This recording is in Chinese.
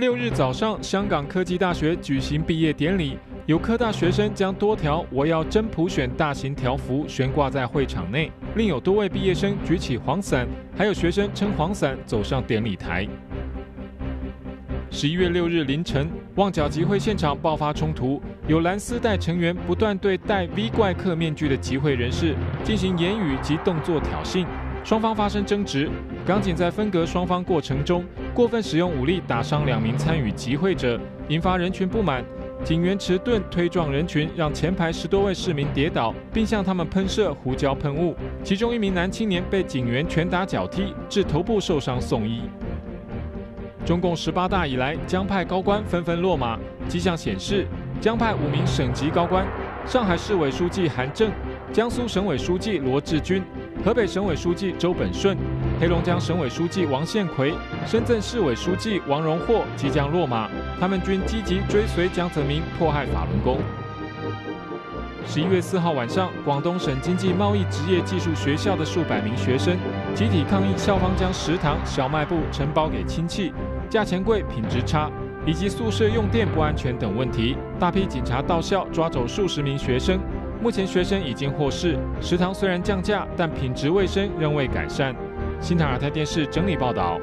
六日早上，香港科技大学举行毕业典礼，有科大学生将多条“我要真普选”大型条幅悬挂在会场内，另有多位毕业生举起黄伞，还有学生撑黄伞走上典礼台。十一月六日凌晨，旺角集会现场爆发冲突，有蓝丝带成员不断对戴 V 怪客面具的集会人士进行言语及动作挑衅。双方发生争执，港警在分隔双方过程中过分使用武力，打伤两名参与集会者，引发人群不满。警员持盾推撞人群，让前排十多位市民跌倒，并向他们喷射胡椒喷雾。其中一名男青年被警员拳打脚踢，致头部受伤送医。中共十八大以来，江派高官纷纷落马，迹象显示，江派五名省级高官：上海市委书记韩正、江苏省委书记罗志军。河北省委书记周本顺、黑龙江省委书记王献奎、深圳市委书记王荣获即将落马，他们均积极追随江泽民迫害法轮功。十一月四号晚上，广东省经济贸易职业技术学校的数百名学生集体抗议校方将食堂、小卖部承包给亲戚，价钱贵、品质差，以及宿舍用电不安全等问题。大批警察到校抓走数十名学生。目前学生已经获释，食堂虽然降价，但品质卫生仍未改善。新唐尔泰电视整理报道。